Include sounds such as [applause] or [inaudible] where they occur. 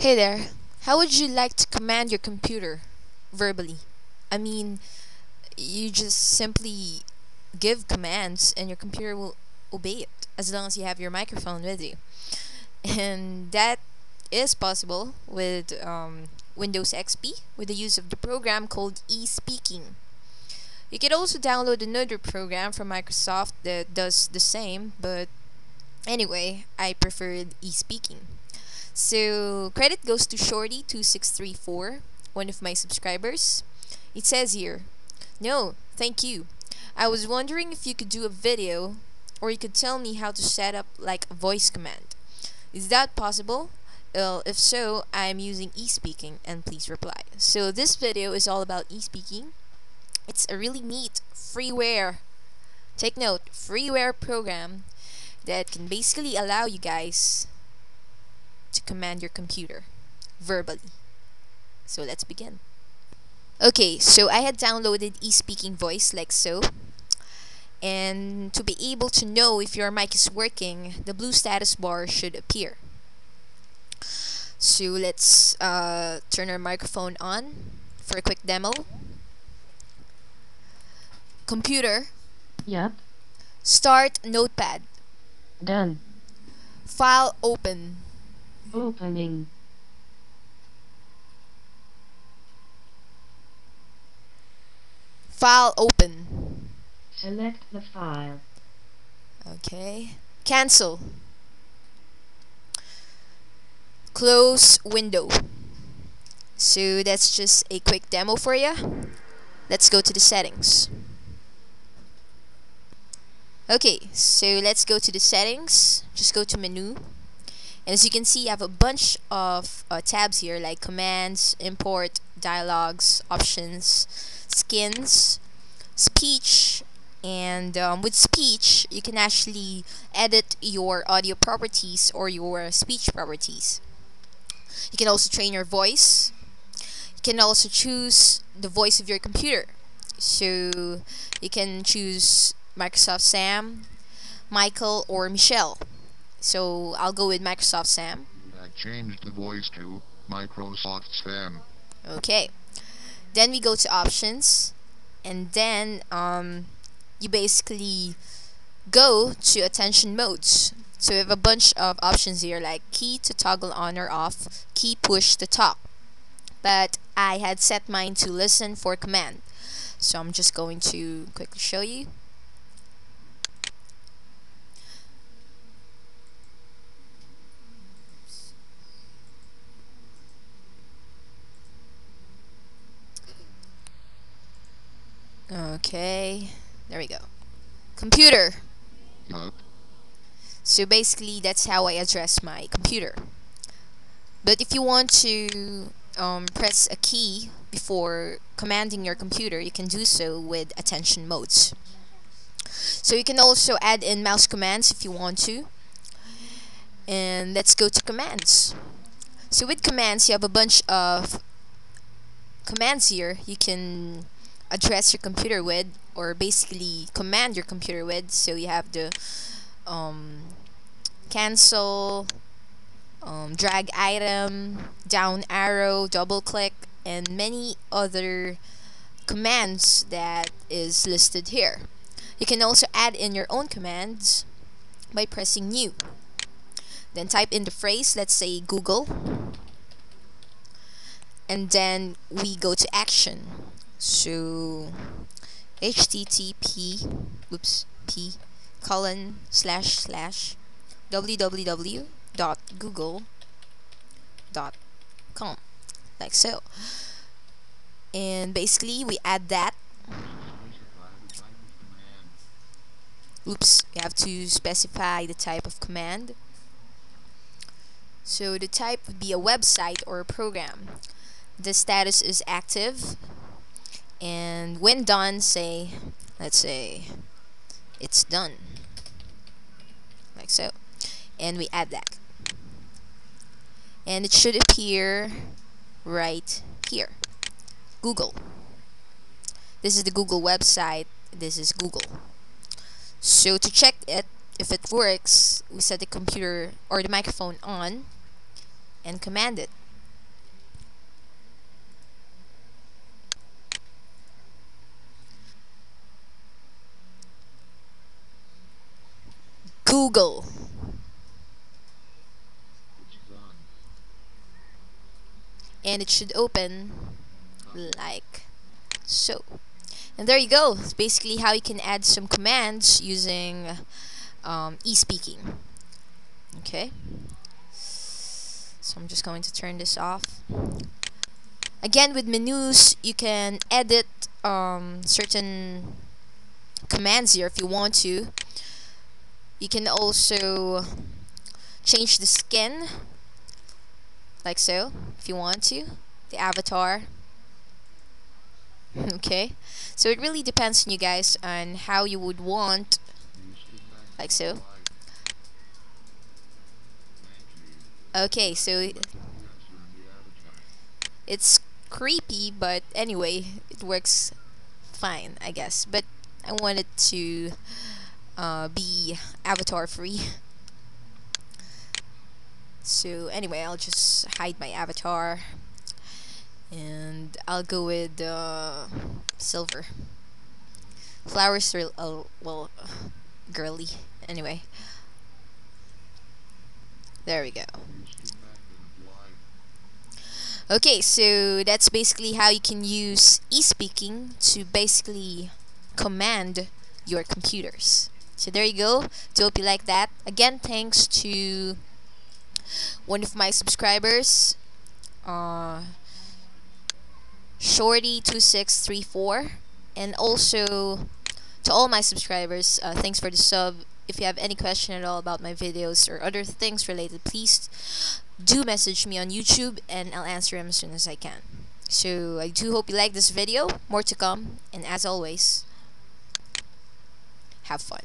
Hey there, how would you like to command your computer verbally? I mean, you just simply give commands and your computer will obey it as long as you have your microphone with you. And that is possible with um, Windows XP with the use of the program called eSpeaking. You can also download another program from Microsoft that does the same, but anyway, I preferred eSpeaking. So credit goes to Shorty2634, one of my subscribers. It says here, No, thank you. I was wondering if you could do a video or you could tell me how to set up like a voice command. Is that possible? Well, if so, I'm using eSpeaking and please reply. So this video is all about eSpeaking. It's a really neat freeware, take note, freeware program that can basically allow you guys to command your computer verbally. So let's begin. Okay, so I had downloaded eSpeaking voice like so. And to be able to know if your mic is working, the blue status bar should appear. So let's uh, turn our microphone on for a quick demo. Computer, Yep. start notepad. Done. File open. Opening. File open. Select the file. Okay. Cancel. Close window. So that's just a quick demo for you. Let's go to the settings. Okay, so let's go to the settings. Just go to menu. And as you can see, I have a bunch of uh, tabs here like commands, import, dialogues, options, skins, speech, and um, with speech, you can actually edit your audio properties or your speech properties. You can also train your voice. You can also choose the voice of your computer. So you can choose Microsoft Sam, Michael, or Michelle. So I'll go with Microsoft Sam. I changed the voice to Microsoft Sam. Okay. Then we go to options, and then um, you basically go to attention modes. So we have a bunch of options here like key to toggle on or off, key push to talk. But I had set mine to listen for command. So I'm just going to quickly show you. Okay, there we go. Computer. Yup. So basically, that's how I address my computer. But if you want to um, press a key before commanding your computer, you can do so with attention modes. So you can also add in mouse commands if you want to. And let's go to commands. So with commands, you have a bunch of commands here you can address your computer with or basically command your computer with. So you have the um, cancel, um, drag item, down arrow, double click, and many other commands that is listed here. You can also add in your own commands by pressing new. Then type in the phrase, let's say Google, and then we go to action. So http oops p colon slash slash www.google.com like so and basically we add that. Oops you have to specify the type of command. So the type would be a website or a program. The status is active and when done say let's say it's done like so and we add that. And it should appear right here. Google. This is the Google website. This is Google. So to check it if it works we set the computer or the microphone on and command it Google. And it should open like so. And there you go. It's basically how you can add some commands using um, e-speaking. Okay. So I'm just going to turn this off. Again, with menus, you can edit um, certain commands here if you want to you can also change the skin like so if you want to the avatar. [laughs] Okay. So it really depends on you guys on how you would want like so. Okay so it's creepy but anyway it works fine I guess. But I wanted to uh, be avatar free. So anyway I'll just hide my avatar and I'll go with uh, silver. Flowers are uh, well girly. Anyway. There we go. Okay so that's basically how you can use e-speaking to basically command your computers so there you go. Do hope you like that. Again thanks to one of my subscribers uh, Shorty2634 and also to all my subscribers uh, thanks for the sub. If you have any question at all about my videos or other things related please do message me on YouTube and I'll answer them as soon as I can. So I do hope you like this video. More to come. And as always have fun